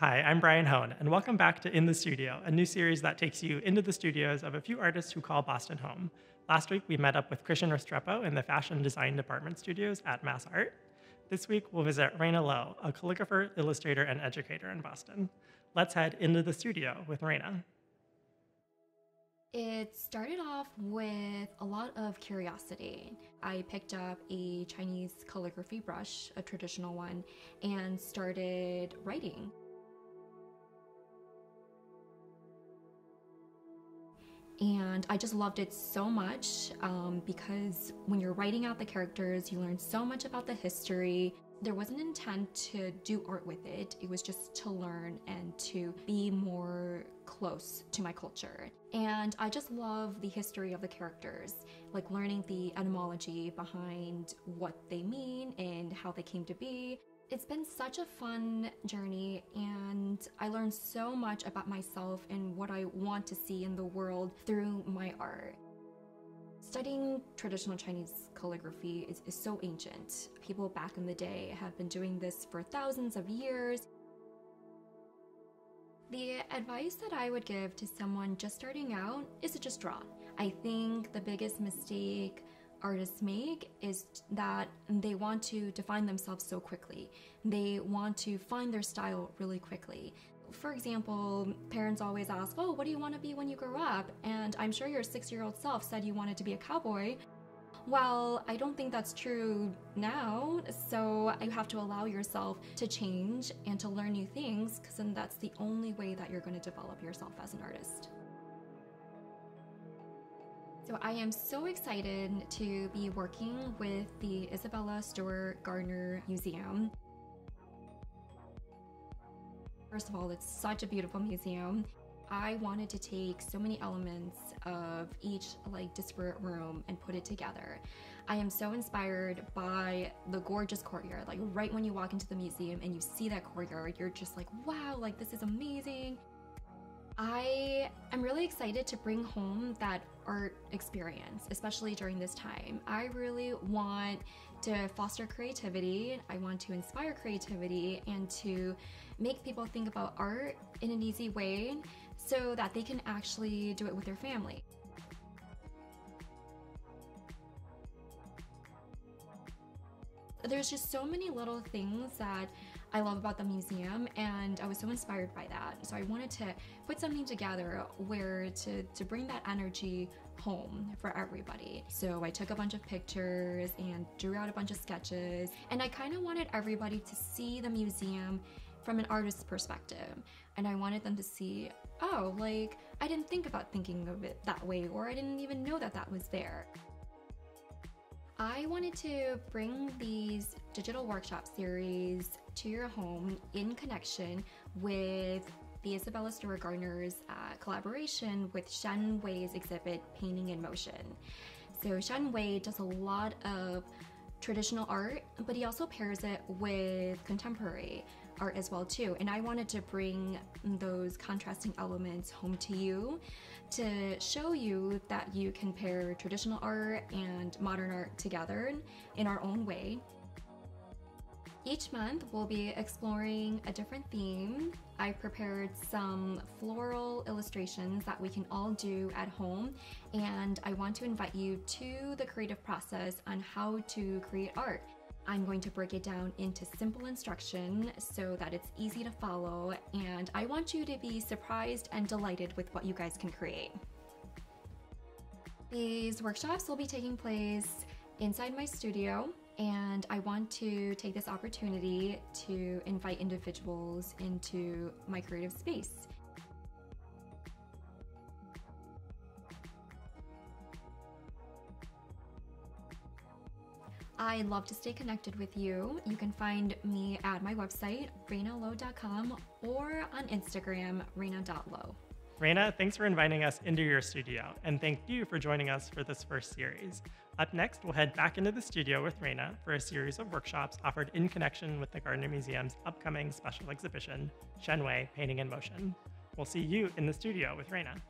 Hi, I'm Brian Hone, and welcome back to In the Studio, a new series that takes you into the studios of a few artists who call Boston home. Last week, we met up with Christian Restrepo in the Fashion Design Department studios at MassArt. This week, we'll visit Rayna Lo, a calligrapher, illustrator, and educator in Boston. Let's head into the studio with Rayna. It started off with a lot of curiosity. I picked up a Chinese calligraphy brush, a traditional one, and started writing. And I just loved it so much um, because when you're writing out the characters, you learn so much about the history. There wasn't intent to do art with it, it was just to learn and to be more close to my culture. And I just love the history of the characters, like learning the etymology behind what they mean and how they came to be. It's been such a fun journey, and I learned so much about myself and what I want to see in the world through my art. Studying traditional Chinese calligraphy is, is so ancient. People back in the day have been doing this for thousands of years. The advice that I would give to someone just starting out is to just draw. I think the biggest mistake artists make is that they want to define themselves so quickly. They want to find their style really quickly. For example, parents always ask, Oh, what do you want to be when you grow up? And I'm sure your six year old self said you wanted to be a cowboy. Well, I don't think that's true now, so you have to allow yourself to change and to learn new things because then that's the only way that you're going to develop yourself as an artist. So I am so excited to be working with the Isabella Stewart Gardner Museum. First of all, it's such a beautiful museum. I wanted to take so many elements of each like disparate room and put it together. I am so inspired by the gorgeous courtyard. Like right when you walk into the museum and you see that courtyard, you're just like, wow, like this is amazing. I am really excited to bring home that art experience, especially during this time. I really want to foster creativity, I want to inspire creativity, and to make people think about art in an easy way so that they can actually do it with their family. There's just so many little things that I love about the museum and I was so inspired by that. So I wanted to put something together where to, to bring that energy home for everybody. So I took a bunch of pictures and drew out a bunch of sketches and I kind of wanted everybody to see the museum from an artist's perspective. And I wanted them to see, oh, like, I didn't think about thinking of it that way, or I didn't even know that that was there. I wanted to bring these digital workshop series to your home in connection with the Isabella Stewart Gardner's uh, collaboration with Shen Wei's exhibit Painting in Motion. So Shen Wei does a lot of traditional art, but he also pairs it with contemporary art as well too. And I wanted to bring those contrasting elements home to you to show you that you can pair traditional art and modern art together in our own way. Each month, we'll be exploring a different theme. I prepared some floral illustrations that we can all do at home, and I want to invite you to the creative process on how to create art. I'm going to break it down into simple instruction so that it's easy to follow, and I want you to be surprised and delighted with what you guys can create. These workshops will be taking place inside my studio, and I want to take this opportunity to invite individuals into my creative space. I love to stay connected with you. You can find me at my website, raynalo.com, or on Instagram, rayna.lo. Rayna, thanks for inviting us into your studio, and thank you for joining us for this first series. Up next, we'll head back into the studio with Rayna for a series of workshops offered in connection with the Gardner Museum's upcoming special exhibition, Shen Wei Painting in Motion. We'll see you in the studio with Rayna.